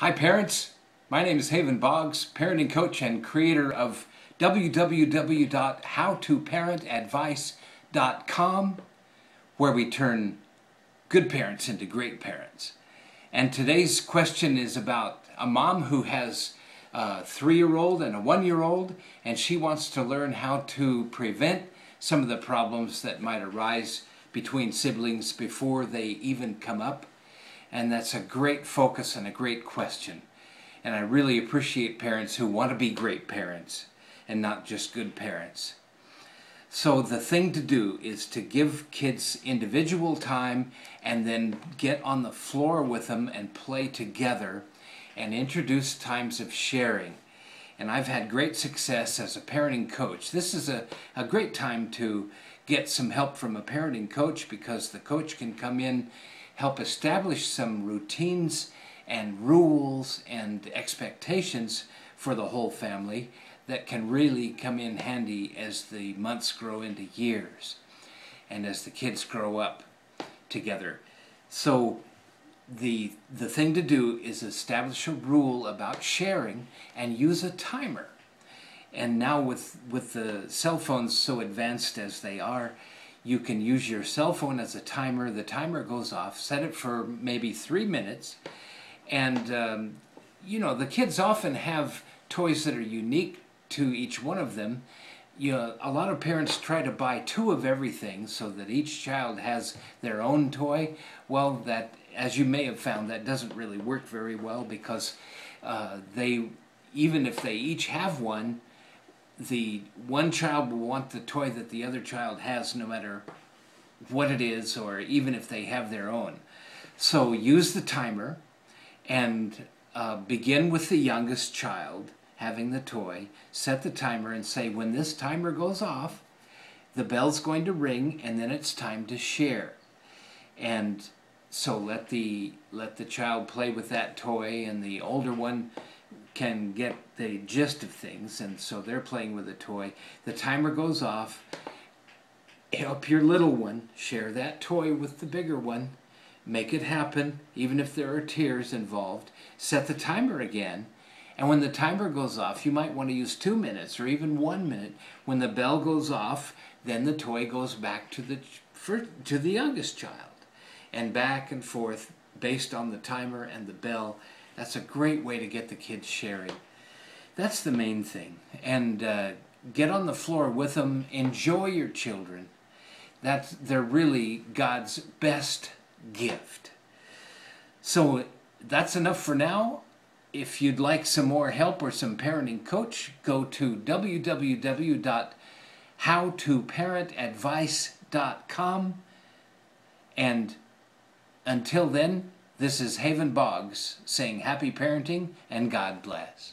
Hi parents, my name is Haven Boggs, parenting coach and creator of www.howtoparentadvice.com where we turn good parents into great parents. And today's question is about a mom who has a three-year-old and a one-year-old and she wants to learn how to prevent some of the problems that might arise between siblings before they even come up and that's a great focus and a great question. And I really appreciate parents who want to be great parents and not just good parents. So the thing to do is to give kids individual time and then get on the floor with them and play together and introduce times of sharing. And I've had great success as a parenting coach. This is a, a great time to get some help from a parenting coach because the coach can come in help establish some routines and rules and expectations for the whole family that can really come in handy as the months grow into years and as the kids grow up together. So the the thing to do is establish a rule about sharing and use a timer. And now with with the cell phones so advanced as they are, you can use your cell phone as a timer. The timer goes off, set it for maybe three minutes. And, um, you know, the kids often have toys that are unique to each one of them. You know, a lot of parents try to buy two of everything so that each child has their own toy. Well, that, as you may have found, that doesn't really work very well because uh, they, even if they each have one, the one child will want the toy that the other child has no matter what it is or even if they have their own. So use the timer and uh, begin with the youngest child having the toy, set the timer and say when this timer goes off, the bell's going to ring and then it's time to share. And so let the let the child play with that toy and the older one can get the gist of things, and so they're playing with a toy. The timer goes off. Help your little one share that toy with the bigger one. Make it happen, even if there are tears involved. Set the timer again. And when the timer goes off, you might want to use two minutes or even one minute. When the bell goes off, then the toy goes back to the, to the youngest child. And back and forth based on the timer and the bell that's a great way to get the kids sharing. That's the main thing. And uh, get on the floor with them. Enjoy your children. That's, they're really God's best gift. So that's enough for now. If you'd like some more help or some parenting coach, go to www.howtoparentadvice.com. And until then, this is Haven Boggs saying happy parenting and God bless.